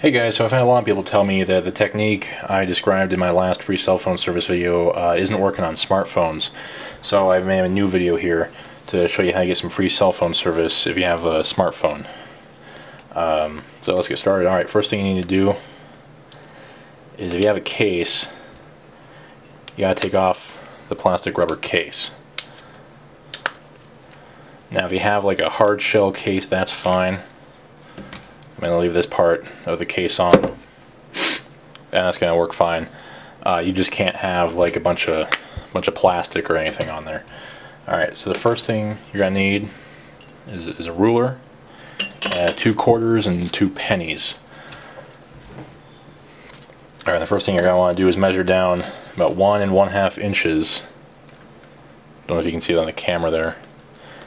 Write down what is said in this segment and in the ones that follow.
Hey guys, so I've had a lot of people tell me that the technique I described in my last free cell phone service video uh, isn't working on smartphones. So I've made a new video here to show you how to get some free cell phone service if you have a smartphone. Um, so let's get started. Alright, first thing you need to do is if you have a case, you gotta take off the plastic rubber case. Now if you have like a hard shell case, that's fine. I'm going to leave this part of the case on and that's going to work fine. Uh, you just can't have like a bunch of bunch of plastic or anything on there. Alright, so the first thing you're going to need is, is, a ruler, uh, two quarters and two pennies. Alright, the first thing you're going to want to do is measure down about one and one half inches. Don't know if you can see it on the camera there.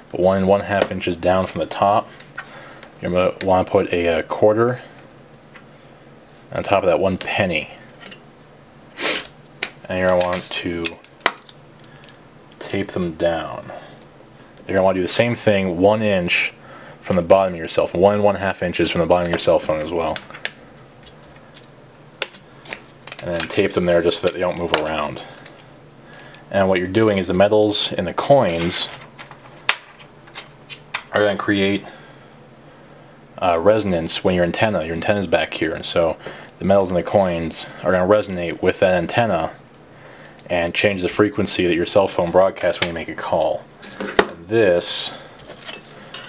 But one and one half inches down from the top you're going to want to put a, a quarter on top of that one penny. And you're going to want to tape them down. You're going to want to do the same thing one inch from the bottom of your cell phone. One and one half inches from the bottom of your cell phone as well. And then tape them there just so that they don't move around. And what you're doing is the metals and the coins are going to create uh, resonance when your antenna, your antenna is back here, and so the metals and the coins are going to resonate with that antenna and change the frequency that your cell phone broadcasts when you make a call. And this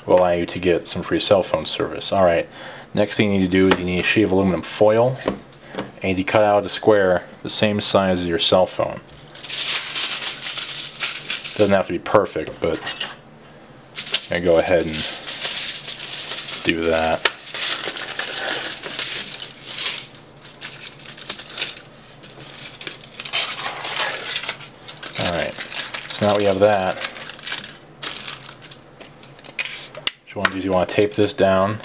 will allow you to get some free cell phone service. Alright, next thing you need to do is you need a sheet of aluminum foil and you cut out a square the same size as your cell phone. Doesn't have to be perfect, but I go ahead and do that. Alright, so now we have that. What you want to do is you want to tape this down.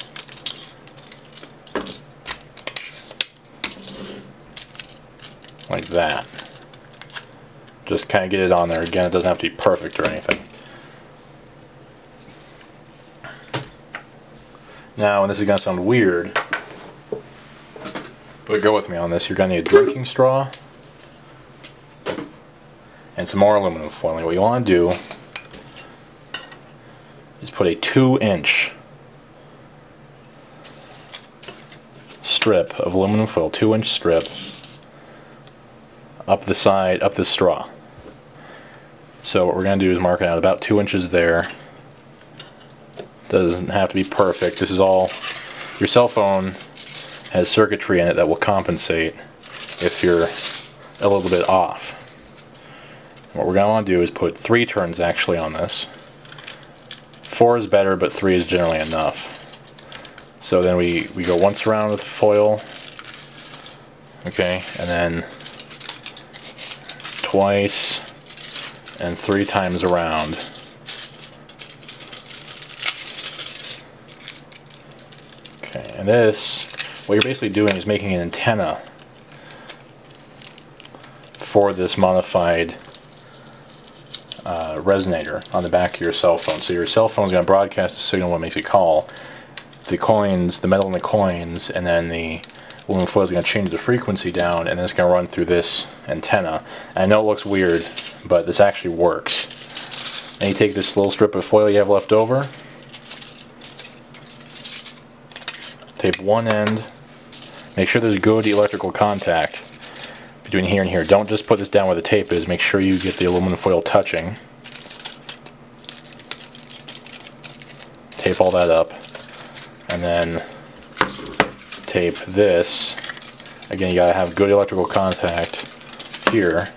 Like that. Just kind of get it on there. Again, it doesn't have to be perfect or anything. Now, and this is going to sound weird, but go with me on this. You're going to need a drinking straw and some more aluminum foil. what you want to do is put a 2 inch strip of aluminum foil, 2 inch strip, up the side, up the straw. So what we're going to do is mark out about 2 inches there doesn't have to be perfect. This is all, your cell phone has circuitry in it that will compensate if you're a little bit off. What we're going to want to do is put three turns actually on this. Four is better, but three is generally enough. So then we, we go once around with foil, okay, and then twice and three times around. And this, what you're basically doing is making an antenna for this modified uh, resonator on the back of your cell phone. So your cell phone is going to broadcast a signal when it makes a call. The coins, the metal in the coins, and then the aluminum foil is going to change the frequency down, and then it's going to run through this antenna. And I know it looks weird, but this actually works. And you take this little strip of foil you have left over, tape one end, make sure there's good electrical contact between here and here. Don't just put this down where the tape is, make sure you get the aluminum foil touching. Tape all that up, and then tape this. Again, you gotta have good electrical contact here.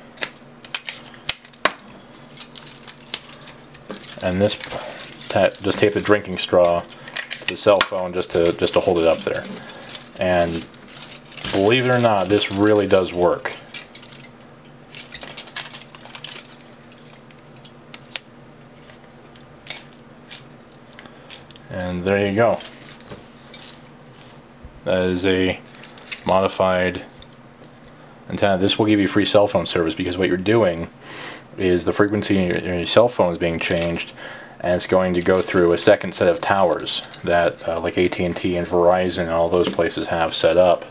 And this, just tape the drinking straw the cell phone just to just to hold it up there. And believe it or not, this really does work. And there you go. That is a modified antenna. This will give you free cell phone service because what you're doing is the frequency in your, in your cell phone is being changed and it's going to go through a second set of towers that uh, like AT&T and Verizon and all those places have set up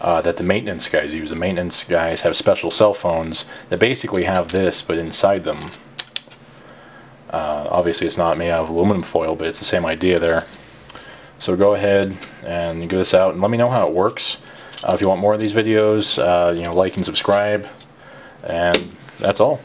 uh, that the maintenance guys use. The maintenance guys have special cell phones that basically have this but inside them. Uh, obviously it's not made out of aluminum foil but it's the same idea there. So go ahead and go this out and let me know how it works. Uh, if you want more of these videos, uh, you know, like and subscribe. And that's all.